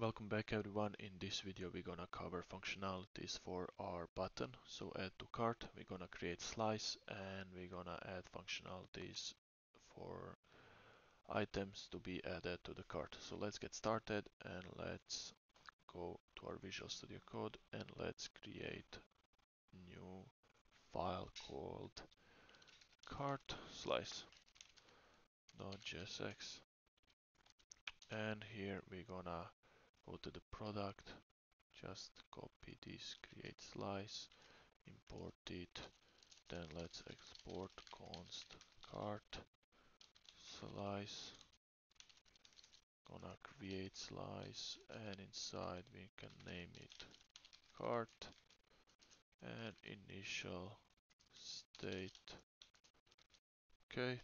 Welcome back everyone. In this video we're gonna cover functionalities for our button. So add to cart, we're gonna create slice and we're gonna add functionalities for items to be added to the cart. So let's get started and let's go to our Visual Studio Code and let's create new file called cart slice .jsx and here we're gonna go to the product. Just copy this create slice import it. Then let's export const cart slice. Gonna create slice and inside we can name it cart. And initial state. Okay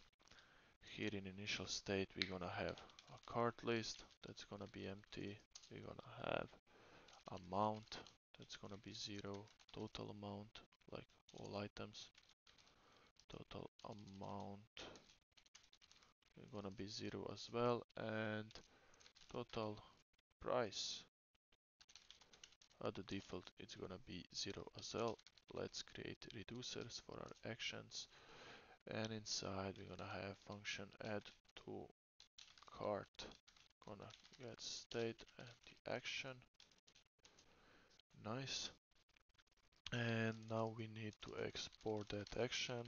here in initial state we're gonna have a cart list that's gonna be empty we're gonna have amount that's gonna be zero total amount like all items. Total amount is gonna be zero as well and total price. At the default it's gonna be zero as well. Let's create reducers for our actions. And inside we're gonna have function add to cart gonna get state and the action. Nice. And now we need to export that action.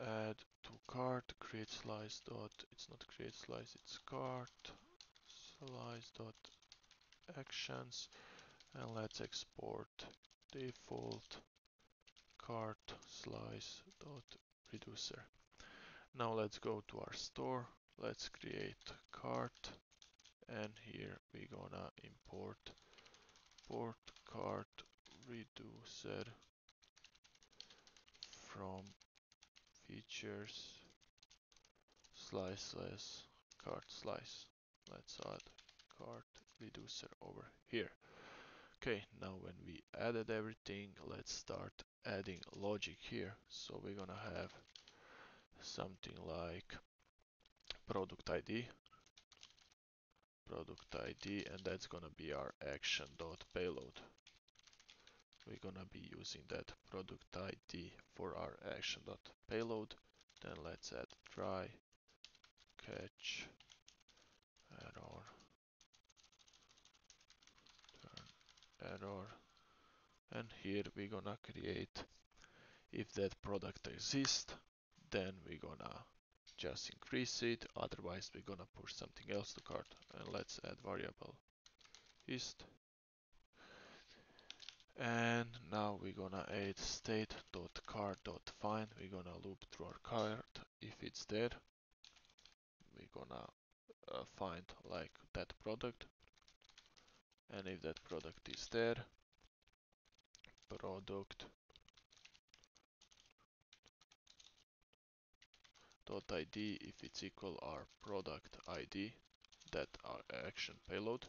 Add to cart create slice dot it's not create slice it's cart slice dot actions. And let's export default cart slice dot reducer. Now let's go to our store let's create cart. And here we're gonna import port cart reducer from features sliceless cart slice. Let's add cart reducer over here. Okay now when we added everything let's start adding logic here. So we're gonna have something like product ID product ID and that's gonna be our action dot payload. We're gonna be using that product ID for our action dot payload. Then let's add try catch error turn error. And here we're gonna create if that product exists then we're gonna just increase it otherwise we're gonna push something else to cart and let's add variable exist and now we're gonna add state.cart.find we're gonna loop through our cart if it's there we're gonna uh, find like that product. And if that product is there product dot id if it's equal our product id that our action payload.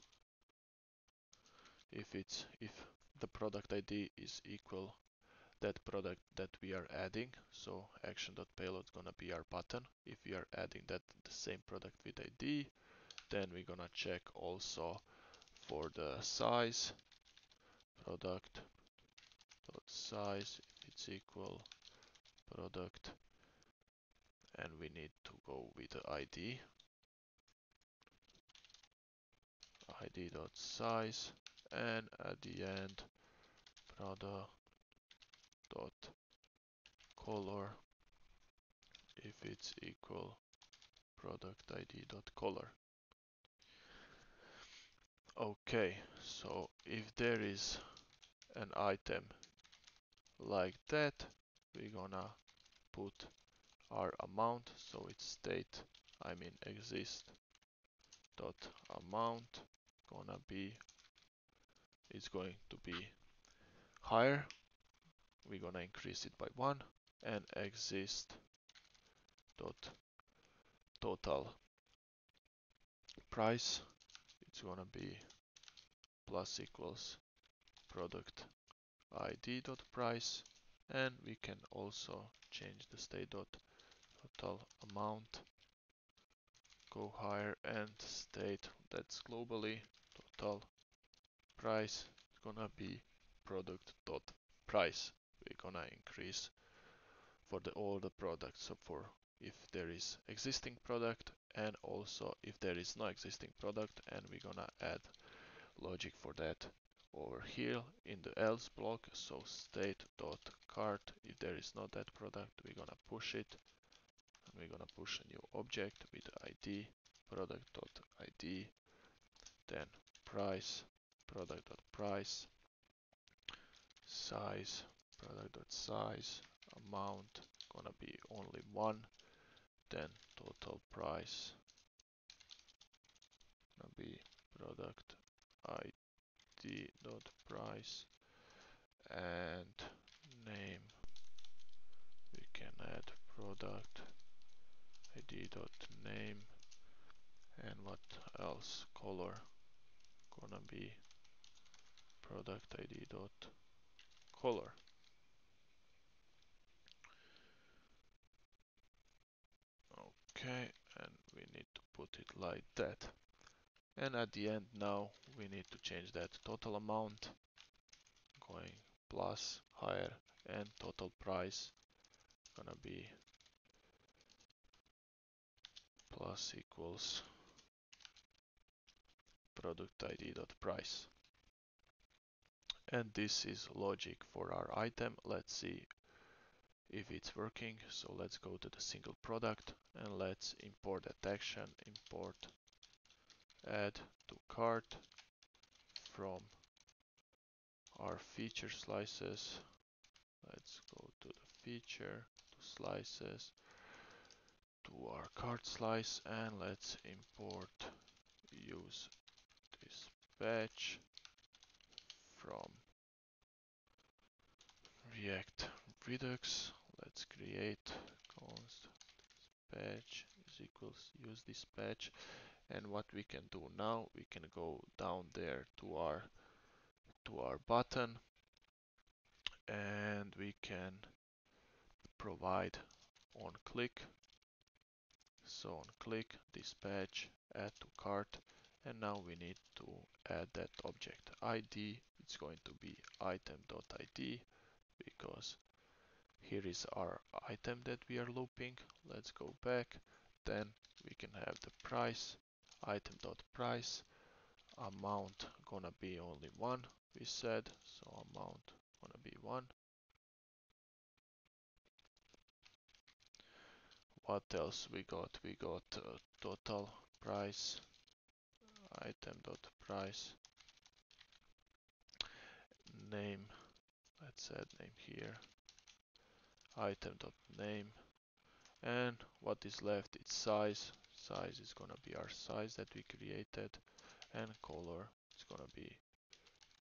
If it's if the product id is equal that product that we are adding so action.payload is gonna be our button. If we are adding that the same product with id then we're gonna check also for the size product dot size if it's equal product and we need to go with the id id dot size and at the end prada dot color. If it's equal product id dot color. Okay so if there is an item like that we're gonna put our amount so it's state I mean exist dot amount gonna be is going to be higher. We're gonna increase it by one and exist dot total price. It's gonna be plus equals product id dot price. And we can also change the state dot total amount go higher and state that's globally total price gonna be product dot price. We're gonna increase for the all the products. So for if there is existing product and also if there is no existing product and we're gonna add logic for that over here in the else block so state dot cart if there is not that product we're gonna push it we're gonna push a new object with id product dot id then price product dot price size product dot size amount gonna be only one then total price gonna be product id dot price and name. We can add product id dot name and what else color gonna be product id dot color. Okay and we need to put it like that. And at the end now we need to change that total amount going plus higher and total price gonna be plus equals product id dot price. And this is logic for our item. Let's see if it's working. So let's go to the single product and let's import that action. Import add to cart from our feature slices. Let's go to the feature to slices to our cart slice and let's import use dispatch from react redux. Let's create const dispatch is equals use dispatch. And what we can do now we can go down there to our to our button and we can provide on click so on. Click dispatch add to cart and now we need to add that object id it's going to be item.id because here is our item that we are looping. Let's go back. Then we can have the price item dot price amount gonna be only one we said. So amount gonna be one what else we got? We got uh, total price item dot price. Name let's add name here. Item dot name. And what is left? It's size. Size is gonna be our size that we created. And color is gonna be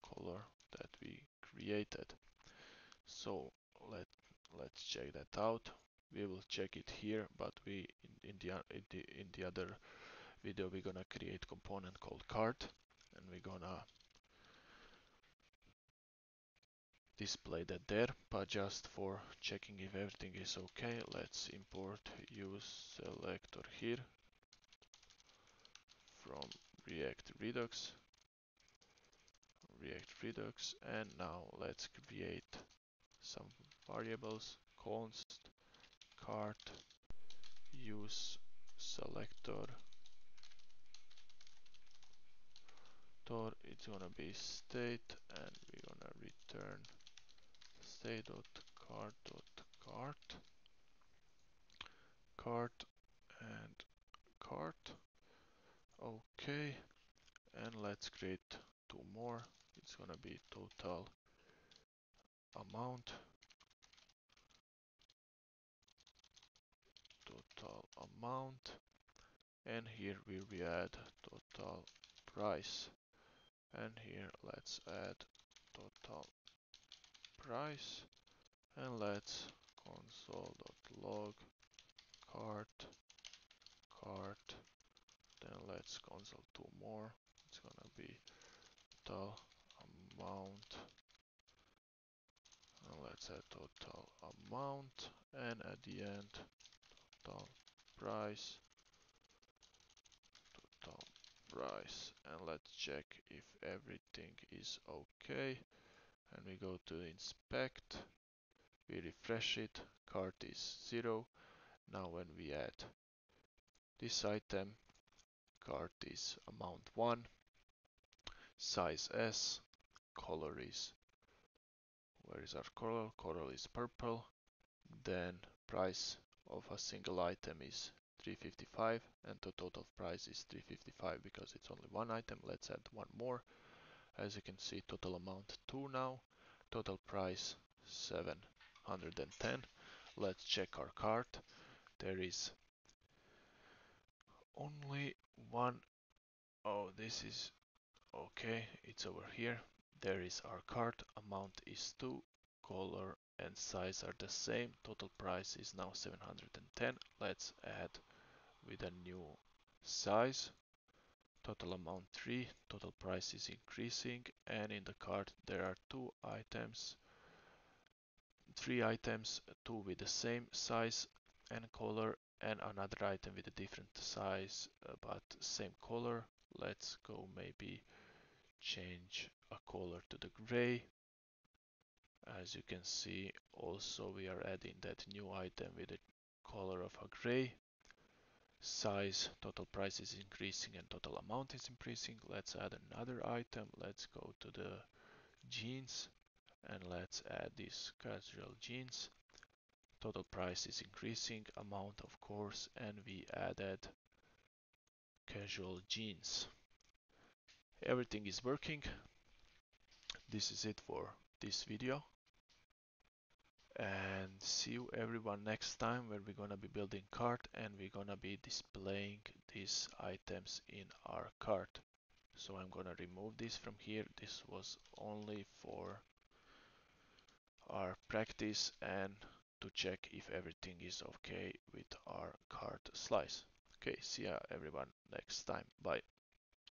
color that we created. So let let's check that out we will check it here but we in, in the in the in the other video we're gonna create component called cart and we're gonna display that there. But just for checking if everything is okay let's import use selector here from react redux. React redux and now let's create some variables const cart use selector. It's gonna be state and we're gonna return cart, cart and cart okay and let's create two more. It's gonna be total amount total amount and here we will add total price. And here let's add total price and let's console.log cart cart. Then let's console two more. It's gonna be total amount. And let's add total amount and at the end total price. Total price. And let's check if everything is okay. And we go to inspect. We refresh it. Cart is zero. Now when we add this item cart is amount 1 size S. Color is where is our color? Color is purple. Then price of a single item is 355 and the total price is 355 because it's only one item. Let's add one more. As you can see total amount 2 now. Total price 710 let's check our cart. There is only one. Oh this is okay. It's over here. There is our cart. Amount is 2 color and size are the same. Total price is now 710 let's add with a new size. Total amount 3 total price is increasing. And in the cart there are two items three items two with the same size and color and another item with a different size uh, but same color. Let's go maybe change a color to the gray as you can see also we are adding that new item with a color of a gray. Size total price is increasing and total amount is increasing. Let's add another item. Let's go to the jeans and let's add this casual jeans. Total price is increasing amount of course and we added casual jeans. Everything is working. This is it for this video and see you everyone next time where we're gonna be building cart and we're gonna be displaying these items in our cart. So I'm gonna remove this from here. This was only for our practice and to check if everything is okay with our cart slice. Okay see ya everyone next time. Bye